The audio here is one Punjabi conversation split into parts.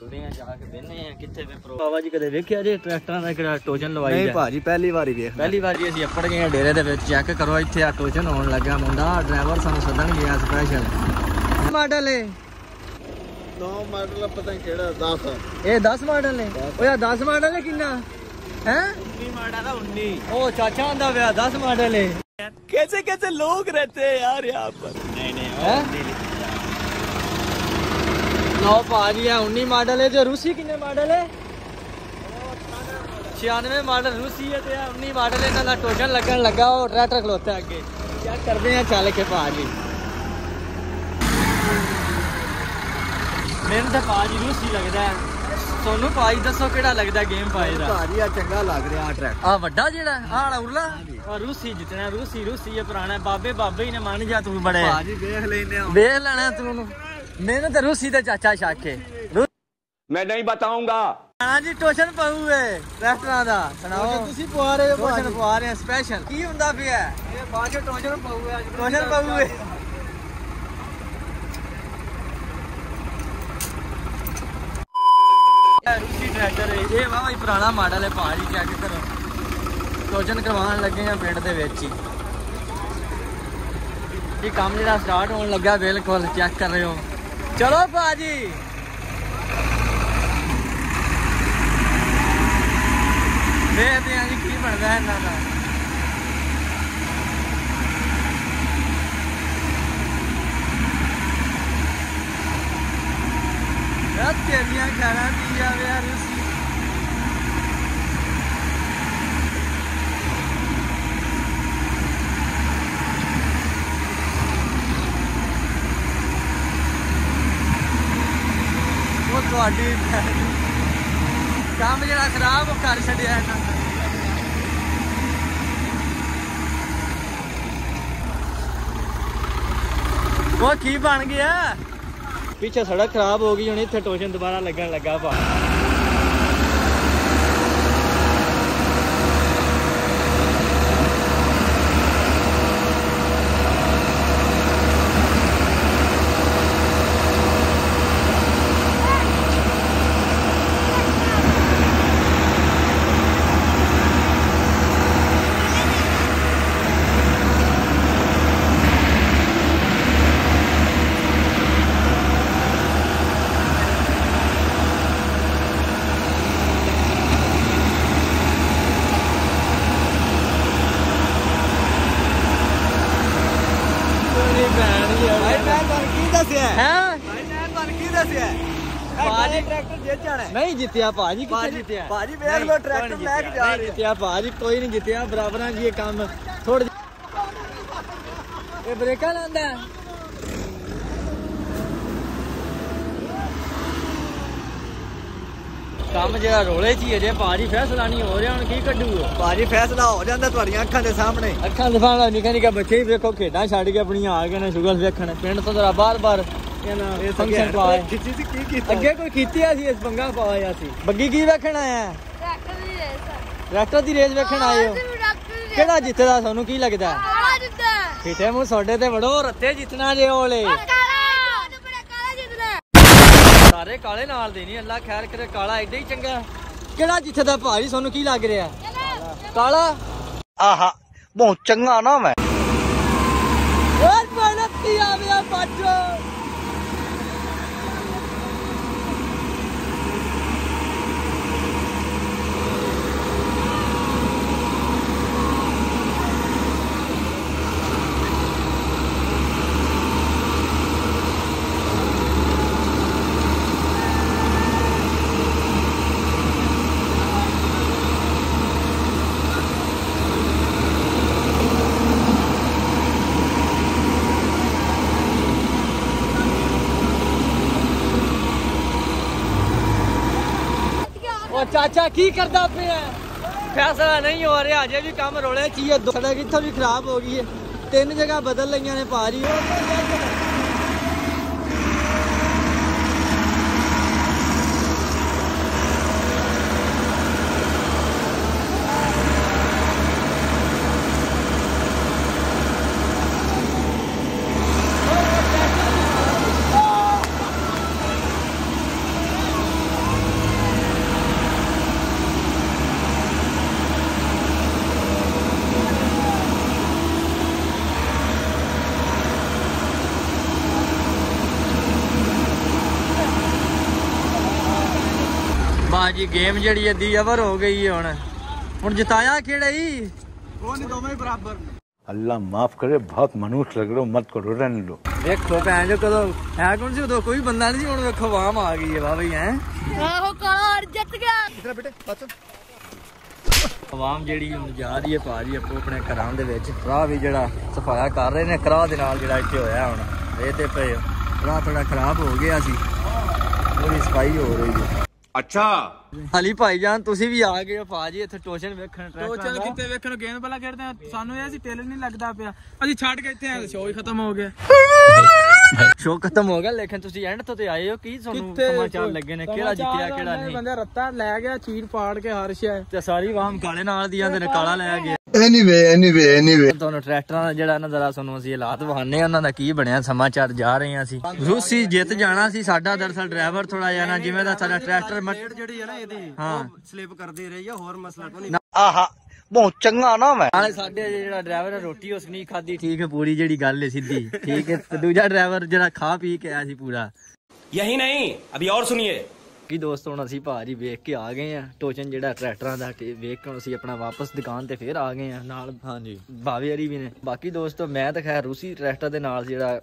ਚੱਲਦੇ ਆ ਜਾ ਕੇ ਬੈਨੇ ਆ ਕਿੱਥੇ ਵੇ ਪ੍ਰੋ ਬਾਬਾ ਜੀ ਕਦੇ ਵੇਖਿਆ ਜੇ ਟਰੈਕਟਰਾਂ ਦਾ ਕਿਹੜਾ ਟੋਜਨ ਲਵਾਈ ਨਹੀਂ ਦਾ ਭਾਜੀ ਪਹਿਲੀ ਵਾਰੀ ਵੇਖ ਪਹਿਲੀ ਵਾਰ ਜੀ ਅਸੀਂ ਅੱਪੜ ਗਏ ਆ ਡੇਰੇ ਦੇ ਵਿੱਚ ਚੈੱਕ ਕਰੋ ਇੱਥੇ ਆ ਟੋਜਨ ਹੋਣ ਲੱਗਾ ਮੁੰਡਾ ਡਰਾਈਵਰ ਸਾਨੂੰ ਸੱਦਣ ਗਿਆ ਸਪੈਸ਼ਲ ਮਾਡਲ ਹੈ ਨੋ ਮਾਡਲ ਪਤਾ ਨਹੀਂ ਕਿਹੜਾ 10 ਇਹ 10 ਮਾਡਲ ਹੈ ਉਹ ਯਾ 10 ਮਾਡਲ ਹੈ ਕਿੰਨਾ ਹੈ 19 ਮਾਡਲ ਦਾ 19 ਉਹ ਚਾਚਾ ਆਂਦਾ ਵਿਆ 10 ਮਾਡਲ ਹੈ कैसे कैसे लोग रहते हैं यार यहाँ पर नहीं नहीं ਹੈ ਲਓ ਭਾਜੀ ਆ 19 ਮਾਡਲ ਹੈ ਤੇ ਰੂਸੀ ਕਿੰਨੇ ਮਾਡਲ ਹੈ? 96 ਮਾਡਲ ਰੂਸੀ ਹੈ ਤੇ 19 ਮਾਡਲ ਇਹਨਾਂ ਦਾ ਟੋਜਨ ਲੱਗਣ ਲੱਗਾ ਉਹ ਟਰੈਕਟਰ ਖਲੋਤਾ ਅੱਗੇ। ਚੈੱਕ ਕਰਦੇ ਆ ਚੱਲ ਕੇ ਭਾਜੀ? ਮੈਨੂੰ ਤਾਂ ਭਾਜੀ ਰੂਸੀ ਲੱਗਦਾ ਹੈ। ਤੁਹਾਨੂੰ ਭਾਜੀ ਦੱਸੋ ਕਿਹੜਾ ਲੱਗਦਾ ਗੇਮ ਭਾਜੀ ਦਾ? ਭਾਜੀ ਆ ਚੰਗਾ ਲੱਗ ਰਿਹਾ ਆ ਟਰੈਕ ਆ ਵੱਡਾ ਜਿਹੜਾ ਆਹ ਵਾਲਾ ਉਰਲਾ? ਆ ਰੂਸੀ ਜਿੱਤਣਾ ਰੂਸੀ ਰੂਸੀ ਇਹ ਪੁਰਾਣਾ ਬਾਬੇ ਬਾਬੇ ਹੀ ਨੇ ਮੰਨ ਜਾ ਤੂੰ ਬੜੇ। ਭਾਜੀ ਵੇਖ ਲੈਨੇ ਆ ਵੇਖ ਲੈਣਾ ਤੂੰ ਉਹਨੂੰ। ਮੈਨੂੰ ਤਾਂ ਰੂਸੀ ਦਾ ਚਾਚਾ ਸ਼ਾਕੇ मैं नहीं बताऊंगा ਹਾਂ ਜੀ ਟੋਸ਼ਨ ਪਾਉ ਏ ਰੈਸਟੋਰਾਂ ਦਾ ਸੁਣਾਓ ਤੁਸੀਂ ਪਵਾ ਰਹੇ ਹੋ ਟੋਸ਼ਨ ਪਵਾ ਰਹੇ ਆ ਸਪੈਸ਼ਲ ਕੀ ਹੁੰਦਾ ਪਿਆ ਇਹ ਬਾਅਦ ਚ ਟੋਜਨ ਪਾਊਗਾ ਅੱਜ ਟੋਸ਼ਨ ਪਾਉ ਏ ਇਹ ਰੂਸੀ ਟਰੈਕਟਰ ਏ ਇਹ ਵਾਵਾ ਹੀ ਪੁਰਾਣਾ ਮਾਡਲ ਹੈ ਭਾਜੀ ਚੈੱਕ ਕਰੋ ਟੋਸ਼ਨ ਕਰਵਾਉਣ ਲੱਗੇ ਆ ਪਿੰਡ ਦੇ ਵਿੱਚ ਹੀ ਇਹ ਕੰਮ ਜਿਹੜਾ ਸਟਾਰਟ ਹੋਣ ਲੱਗਾ ਬਿਲਕੁਲ ਚੈੱਕ ਕਰ ਰਹੇ ਹੋ ਚਲੋ ਭਾਜੀ। ਦੇਖਦੇ ਆਂ ਜੀ ਕੀ ਬਣਦਾ ਇਹਨਾਂ ਦਾ। ਯਾਰ ਤੇਰੀਆਂ ਖਾਣਾ ਪੀ ਜਾਵੇ ਯਾਰ ਰੂਸੀ ਉਹ ਤੁਹਾਡੀ ਕੰਮ ਜਿਹੜਾ ਖਰਾਬ ਉਹ ਕਰ ਛੱਡਿਆ ਇਹਨਾਂ ਨੇ। ਉਹ ਕੀ ਬਣ ਗਿਆ? ਪਿੱਛੇ ਸੜਕ ਖਰਾਬ ਹੋ ਗਈ, ਹੁਣ ਇੱਥੇ ਟੋਸ਼ਨ ਦੁਬਾਰਾ ਲੱਗਣ ਲੱਗਾ ਭਾ ਤੇਰੀ ਭੈਣ ਹੀ ਭਾਈ ਮੈਂ ਤੁਹਾਨੂੰ ਕੀ ਦੱਸਿਆ ਹੈ ਭਾਈ ਮੈਂ ਭਾਜੀ- ਟਰੈਕਟਰ ਜਿੱਤ ਜਾਣਾ। ਨਹੀਂ ਜਿੱਤਿਆ ਭਾਜੀ ਕਿੱਥੇ ਜਿੱਤਿਆ? ਭਾਜੀ ਵੇਖ ਕੋਈ ਟਰੈਕਟਰ ਲੈ ਕੇ ਜਾ ਰਹੇ। ਜਿੱਤਿਆ ਭਾਜੀ ਕੋਈ ਨਹੀਂ ਜਿੱਤਿਆ ਬਰਾਬਰਾਂ ਜੀ ਇਹ ਕੰਮ ਥੋੜੇ ਇਹ ਬ੍ਰੇਕਾਂ ਲਾਂਦਾ ਕੰਮ ਜਿਹੜਾ ਰੋਲੇ 'ਚ ਹੀ ਅਜੇ ਭਾਜੀ ਫੈਸਲਾ ਨਹੀਂ ਹੋ ਰਿਹਾ ਹੁਣ ਕੀ ਕੱਢੂ ਭਾਜੀ ਫੈਸਲਾ ਹੋ ਜਾਂਦਾ ਤੁਹਾਡੀਆਂ ਅੱਖਾਂ ਦੇ ਸਾਹਮਣੇ। ਅੱਖਾਂ ਦਿਖਾਉਣ ਵਾਲਾ ਨਿੱਕਾ ਨਿੱਕਾ ਬੱਚੇ ਹੀ ਵੇਖੋ ਖੇਡਾਂ ਛੱਡ ਕੇ ਆਪਣੀਆਂ ਆ ਗਏ ਨੇ ਸ਼ੁਗਲ ਵੇਖਣ। ਪਿੰਡ ਤੋਂ ਜਰਾ ਬਾਰ-ਬਾਰ ਫੰਕਸ਼ਨ ਪਾਏ ਖਿੱਚੀ ਸੀ ਕੀ ਕੀਤਾ? ਅੱਗੇ ਕੋਈ ਕੀਤੀ ਆ ਸੀ ਇਸ ਪੰਗਾ ਪਾਇਆ ਸੀ? ਬੱਗੀ ਕੀ ਵੇਖਣ ਆਇਆ? ਟਰੈਕਟਰ ਦੀ ਰੇਸ ਟਰੈਕਟਰ ਦੀ ਰੇਸ ਵੇਖਣ ਆਏ ਹੋ? ਕਿਹੜਾ ਜਿੱਤਦਾ ਤੁਹਾਨੂੰ ਕੀ ਲੱਗਦਾ? ਕਾਲਾ ਜਿੱਤਦਾ। ਫਿੱਟੇ ਮੂੰਹ ਤੁਹਾਡੇ ਤੇ ਵੜੋ ਰੱਤੇ ਜਿੱਤਣਾ ਜੇ ਓਲੇ। ਕਾਲਾ ਤੇ ਬੜਾ ਕਾਲਾ ਜਿੱਤਦਾ। ਸਾਰੇ ਕਾਲੇ ਨਾਲ ਦੇ ਨਹੀਂ ਅੱਲਾ ਖੈਰ ਕਰੇ ਕਾਲਾ ਐਡਾ ਹੀ ਚੰਗਾ। ਕਿਹੜਾ ਜਿੱਤਦਾ ਭਾਜੀ ਤੁਹਾਨੂੰ ਕੀ ਲੱਗ ਰਿਹਾ? ਕਾਲਾ? ਆਹਾ ਬਹੁਤ ਚੰਗਾ ਨਾ ਮੈਂ। ਓਏ ਪਲੱਤੀ ਆ ਗਿਆ ਪਾਟੋ ਚਾਚਾ ਕੀ ਕਰਦਾ ਪਿਆ? ਫੈਸਲਾ ਨਹੀਂ ਹੋ ਰਿਹਾ ਅਜੇ ਵੀ ਕੰਮ ਰੋਲੇ ਹੀ ਸੜਕ ਇੱਥੋਂ ਵੀ ਖਰਾਬ ਹੋ ਗਈ ਹੈ? ਤਿੰਨ ਜਗ੍ਹਾ ਬਦਲ ਲਈਆਂ ਨੇ ਭਾਜੀ। ਹਾਂਜੀ ਗੇਮ ਜਿਹੜੀ ਅੱਧੀ ਓਵਰ ਹੋ ਗਈ ਹੁਣ। ਹੁਣ ਜਿਤਾਇਆ ਕਿਹੜਾ ਹੀ ਉਹ ਨਹੀਂ ਦੋਵੇਂ ਬਰਾਬਰ ਅੱਲਾ ਮਾਫ ਕਰੇ ਬਹੁਤ ਮਨੂਸ ਲੱਗ ਮਤ ਕਰੋ ਰਹਿਣ ਲੋ ਦੇਖੋ ਭੈਣ ਜੋ ਕਦੋਂ ਹੈ ਕੌਣ ਸੀ ਉਦੋਂ ਕੋਈ ਬੰਦਾ ਨਹੀਂ ਹੁਣ ਵੇਖੋ ਵਾਮ ਆ ਗਈ ਹੈ ਬਾਬਾ ਜੀ ਹੈ। ਆਹੋ ਕਾਲਾ ਜਿੱਤ ਗਿਆ। ਇਧਰ ਬੇਟੇ ਪਾਸ ਆਵਾਮ ਜਿਹੜੀ ਹੁਣ ਜਾ ਰਹੀ ਹੈ ਭਾਜੀ ਆਪੋ ਆਪਣੇ ਘਰਾਂ ਦੇ ਵਿੱਚ। ਰਾਹ ਵੀ ਜਿਹੜਾ ਸਫਾਇਆ ਕਰ ਰਹੇ ਨੇ ਕਰਾਹ ਦੇ ਨਾਲ ਜਿਹੜਾ ਇੱਥੇ ਹੋਇਆ ਹੁਣ। ਇਹ ਤੇ ਪਏ ਰਾਹ ਥੋੜਾ ਖਰਾਬ ਹੋ ਗਿਆ ਸੀ। ਉਹਦੀ ਸਫ਼ਾਈ ਹੋ ਰਹੀ ਹੈ। ਅੱਛਾ। ਹਲੀ ਭਾਈ ਜਾਨ ਤੁਸੀਂ ਵੀ ਆ ਗਏ ਹੋ ਭਾਜੀ ਇੱਥੇ ਟੋਸ਼ਨ ਵੇਖਣ ਟਰੈਕ ਟੋਸ਼ਨ ਕਿਤੇ ਵੇਖਣ ਗੇਮ ਪਹਿਲਾਂ ਖੇਡਦੇ ਆ ਸਾਨੂੰ ਇਹ ਸੀ ਟੇਲਰ ਨਹੀਂ ਲੱਗਦਾ ਪਿਆ। ਅਸੀਂ ਛੱਡ ਕੇ ਇੱਥੇ ਆਏ ਸ਼ੋਅ ਹੀ ਖਤਮ ਹੋ ਗਿਆ। ਸ਼ੋਅ ਖਤਮ ਹੋ ਗਿਆ ਲੇਕਿਨ ਤੁਸੀਂ ਐਂਡ ਤੋਂ ਤੇ ਆਏ ਹੋ। ਕੀ ਤੁਹਾਨੂੰ ਸਮਾਚਾਰ ਲੱਗੇ ਨੇ? ਕਿਹੜਾ ਜਿੱਤਿਆ ਕਿਹੜਾ ਨਹੀਂ? ਬੰਦਾ ਰੱਤਾ ਲੈ ਗਿਆ ਚੀਰ ਪਾੜ ਕੇ ਹਰ ਸ਼ੈ ਤੇ ਸਾਰੀ ਵਾਹਮ ਕਾਲੇ ਨਾਲ ਦੀਆਂ ਤੇ ਕਾਲਾ ਲੈ ਗਿਆ ਐਨੀਵੇ ਐਨੀਵੇ ਐਨੀਵੇ ਤੁਹਾਨੂੰ ਟਰੈਕਟਰਾਂ ਦਾ ਜਿਹੜਾ ਨਾ ਜ਼ਰਾ ਤੁਹਾਨੂੰ ਅਸੀਂ ਹਾਲਾਤ ਵਹਾਨੇ ਉਹਨਾਂ ਦਾ ਕੀ ਬਣਿਆ ਸਮਾਚਾਰ ਜਾ ਰਹੇ ਆ ਅਸੀਂ। ਰੂਸੀ ਜਿੱਤ ਜਾਣਾ ਸੀ ਸਾਡਾ ਦਰਸਲ ਡਰਾਈਵਰ ਥੋੜਾ ਜਾਣਾ ਜਿਵੇਂ ਦਾ ਸਾਡਾ ਟਰੈਕਟਰ ਜਿਹੜੀ ਹੈ ਨਾ ਇਹਦੀ ਹਾਂ। ਸਲਿਪ ਕਰਦੀ ਰਹੀ ਆ ਹੋਰ ਮਸਲਾ ਕੋਈ ਨਹੀਂ। ਆਹਾ ਬਹੁਤ ਚੰਗਾ ਨਾ ਮੈਂ। ਨਾਲੇ ਸਾਡੇ ਜਿਹੜਾ ਡਰਾਈਵਰ ਰੋਟੀ ਉਸ ਨਹੀਂ ਖਾਦੀ ਠੀਕ ਹੈ ਪੂਰੀ ਜਿਹੜੀ ਗੱਲ ਹੈ ਸਿੱਧੀ ਠੀਕ ਹੈ ਦੂਜਾ ਡਰਾਈਵਰ ਜਿਹੜਾ ਖਾ ਪੀ ਕੇ ਆਇਆ ਸੀ ਪੂਰਾ। ਯਹੀ ਨਹੀਂ ਅਭੀ ਹੋਰ ਸੁਣੀਏ ਕੀ ਦੋਸਤ ਹੁਣ ਅਸੀਂ ਭਾਜੀ ਵੇਖ ਕੇ ਆ ਗਏ ਆ। ਟੋਚਨ ਜਿਹੜਾ ਟਰੈਕਟਰਾਂ ਦਾ ਕਿ ਵੇਖ ਕੇ ਹੁਣ ਅਸੀਂ ਆਪਣਾ ਵਾਪਸ ਦੁਕਾਨ ਤੇ ਫੇਰ ਆ ਗਏ ਆ। ਨਾਲ ਹਾਂਜੀ। ਬਾਵੇ ਹਰੀ ਵੀ ਨੇ। ਬਾਕੀ ਦੋਸਤੋ ਮੈਂ ਤਾਂ ਖੈਰ ਰੂਸੀ ਟਰੈਕਟਰ ਦੇ ਨਾਲ ਜਿਹੜਾ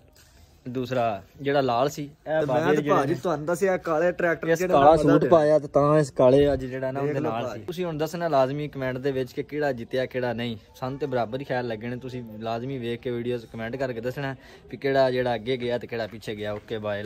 ਦੂਸਰਾ ਜਿਹੜਾ ਲਾਲ ਸੀ ਇਹ ਬਾਵੇ ਹਰੀ ਭਾਜੀ ਤੁਹਾਨੂੰ ਦੱਸਿਆ ਕਾਲੇ ਟਰੈਕਟਰ ਇਸ ਕਾਲਾ ਸੂਟ ਪਾਇਆ ਤੇ ਤਾਂ ਇਸ ਕਾਲੇ ਅੱਜ ਜਿਹੜਾ ਨਾ ਉਹਦੇ ਨਾਲ ਸੀ। ਤੁਸੀਂ ਹੁਣ ਦੱਸਣਾ ਲਾਜ਼ਮੀ ਕਮੈਂਟ ਦੇ ਵਿੱਚ ਕਿ ਕਿਹੜਾ ਜਿੱਤਿਆ ਕਿਹੜਾ ਨਹੀਂ। ਸਾਨੂੰ ਤੇ ਬਰਾਬਰ ਹੀ ਖਿਆਲ ਲੱਗੇ ਨੇ। ਤੁਸੀਂ ਲਾਜ਼ਮੀ ਵੇਖ ਕੇ ਵੀਡੀਓਜ਼ ਕਮੈਂਟ ਕਰਕੇ ਦੱਸਣਾ ਵੀ ਕਿਹੜਾ ਜਿਹੜਾ ਅੱਗੇ ਗਿਆ ਤੇ ਕਿਹੜਾ ਪਿੱਛੇ ਗਿਆ। Okay bye